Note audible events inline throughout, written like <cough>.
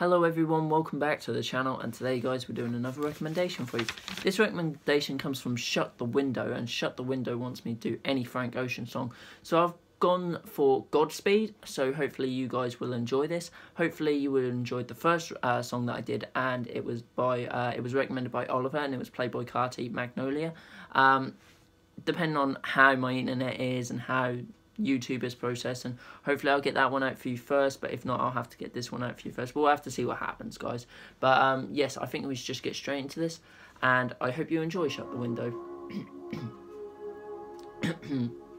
Hello everyone, welcome back to the channel and today guys we're doing another recommendation for you. This recommendation comes from Shut the Window and Shut the Window wants me to do any Frank Ocean song. So I've gone for Godspeed, so hopefully you guys will enjoy this. Hopefully you will enjoy the first uh, song that I did and it was by uh, it was recommended by Oliver and it was Playboi Carti Magnolia. Um, depending on how my internet is and how YouTubers process, and hopefully I'll get that one out for you first. But if not, I'll have to get this one out for you first. We'll have to see what happens, guys. But um, yes, I think we should just get straight into this, and I hope you enjoy. Shut the window. <clears throat> <coughs>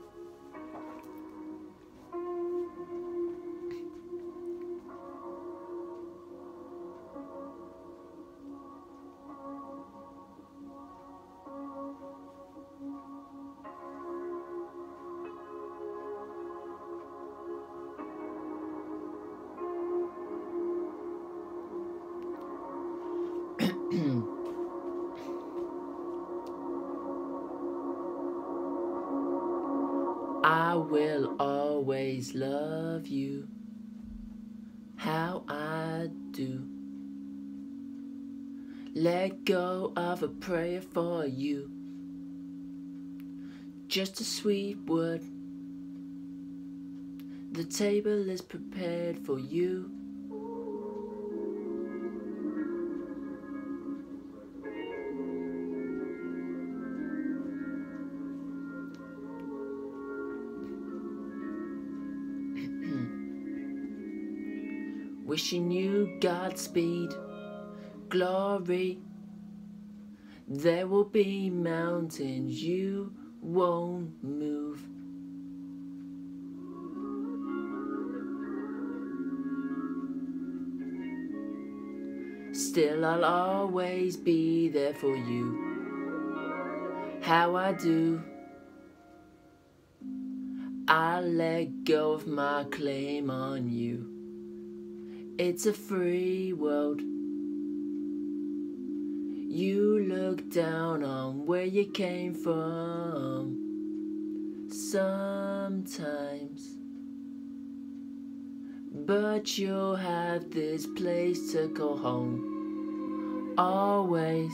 I will always love you how I do. Let go of a prayer for you. Just a sweet word. The table is prepared for you. Wishing you Godspeed, glory. There will be mountains you won't move. Still, I'll always be there for you. How I do. I let go of my claim on you. It's a free world. You look down on where you came from sometimes. But you'll have this place to go home always.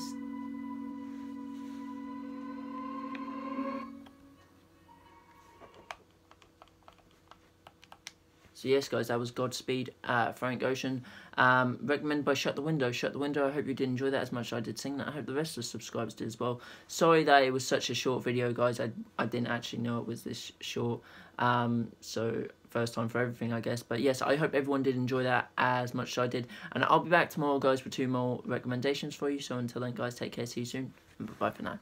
So yes, guys, that was Godspeed, uh, Frank Ocean. Um, recommended by Shut the Window. Shut the Window. I hope you did enjoy that as much as I did sing that. I hope the rest of the subscribers did as well. Sorry that it was such a short video, guys. I I didn't actually know it was this short. Um, so first time for everything, I guess. But yes, I hope everyone did enjoy that as much as I did. And I'll be back tomorrow, guys, with two more recommendations for you. So until then, guys, take care. See you soon. And bye for now.